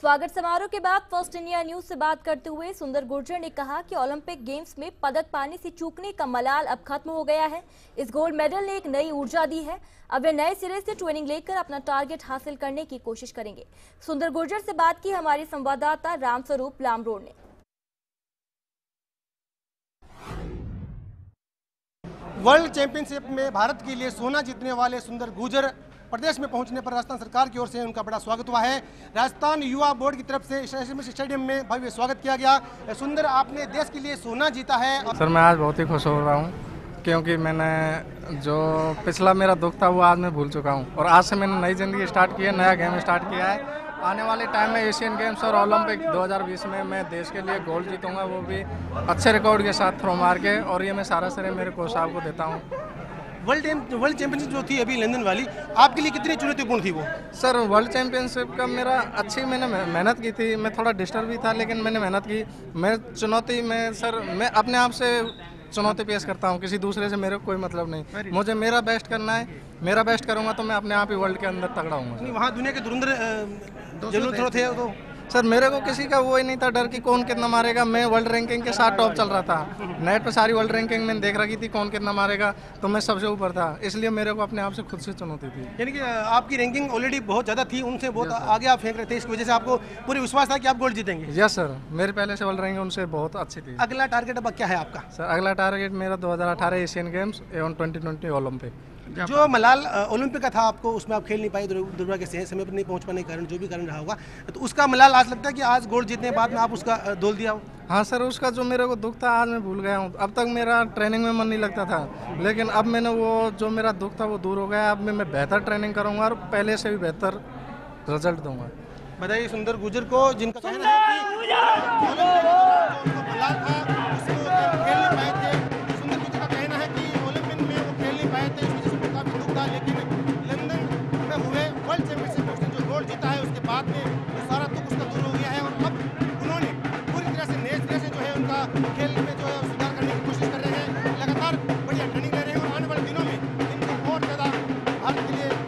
स्वागत समारोह के बाद फ़र्स्ट इंडिया न्यूज़ से बात करते हुए सुंदर गुर्जर ने कहा कि ओलंपिक गेम्स में पदक पाने से चूकने का मलाल अब खत्म हो गया है। इस गोल्ड मेडल ने एक नई ऊर्जा दी है। अब वे नए सिरे से ट्रेनिंग लेकर अपना टारगेट हासिल करने की कोशिश करेंगे। सुंदर गुर्जर से बात की हमारे संवाददाता रामस्वरूप लामरोड ने। वर्ल्ड चैंपियनशिप में भारत के लिए सोना जीतने वाले सुंदर गुजर प्रदेश में पहुँचने पर राजस्थान सरकार की ओर से उनका बड़ा स्वागत हुआ है। राजस्थान युवा बोर्ड की तरफ़ से स्टेडियम में भव्य स्वागत किया गया। सुंदर, आपने देश के लिए सोना जीता है। सर, मैं आज बहुत ही खुश हो रहा हूँ, क्योंकि मैंने जो पिछला मेरा दुख था, वो आज मैं भूल चुका हूँ। और आज से मैंने नई ज़िंदगी स्टार्ट की है, नया गेम स्टार्ट किया है। आने वाले टाइम में एशियन गेम्स और ओलंपिक 2020 में मैं देश के लिए गोल्ड जीतूँगा वो भी अच्छे रिकॉर्ड के साथ थ्रो मार के और ये मैं सारा सरे मेरे कोच साहब को देता हूँ। वर्ल्ड वर्ल्ड चैंपियनशिप जो थी अभी लंदन वाली आपके लिए कितनी चुनौतीपूर्ण थी वो? सर वर्ल्ड चैंपियनशिप का मेरा अच्छी मैंने मेहनत की थी मैं थोड़ा डिस्टर्ब भी था लेकिन मैंने मेहनत की। मैं चुनौती में सर मैं अपने आप से चुनौती पेश करता हूँ किसी दूसरे से मेरे को कोई मतलब नहीं। मुझे मेरा बेस्ट करना है मेरा बेस्ट करूँगा तो मैं अपने आप ही वर्ल्ड के अंदर तगड़ा हूँ। वहाँ दुनिया के धुरंधर ज़रूरत थे। तो। सर मेरे को किसी का वो ही नहीं था डर कि कौन कितना मारेगा। मैं वर्ल्ड रैंकिंग के साथ टॉप चल रहा था। नेट पे सारी वर्ल्ड रैंकिंग मैंने देख रखी थी कौन कितना मारेगा तो मैं सबसे ऊपर था। इसलिए मेरे को अपने आप से खुद से चुनौती थी। यानी कि आपकी रैंकिंग ऑलरेडी बहुत ज़्यादा थी उनसे बहुत आगे आप फेंक रहे थे इसकी वजह से आपको पूरी विश्वास था कि आप गोल्ड जीतेंगे। यस सर मेरे पहले से वर्ल्ड रैंकिंग उनसे बहुत अच्छी थी। अगला टारगेट अब क्या है आपका? सर अगला टारगेट मेरा दो हज़ार अठारह एशियन गेम्स एवं ट्वेंटी ओलंपिक जो मलाल ओलंपिक का था आपको उसमें आप खेल नहीं पाए दुर्गा के सही समय पर नहीं पहुँच पाने के कारण जो भी कारण रहा होगा। तो उसका मलाल आज लगता है कि आज गोल्ड जीतने के बाद में आप उसका धोल दिया हो? हाँ सर उसका जो मेरे को दुख था आज मैं भूल गया हूँ। अब तक मेरा ट्रेनिंग में मन नहीं लगता था। लेकिन अब मैंने वो जो मेरा दुख था वो दूर हो गया अब मैं मैं बेहतर ट्रेनिंग करूँगा और पहले से भी बेहतर रिज़ल्ट दूँगा। बताइए सुंदर गुजर को जिनका कहना है कि के लिए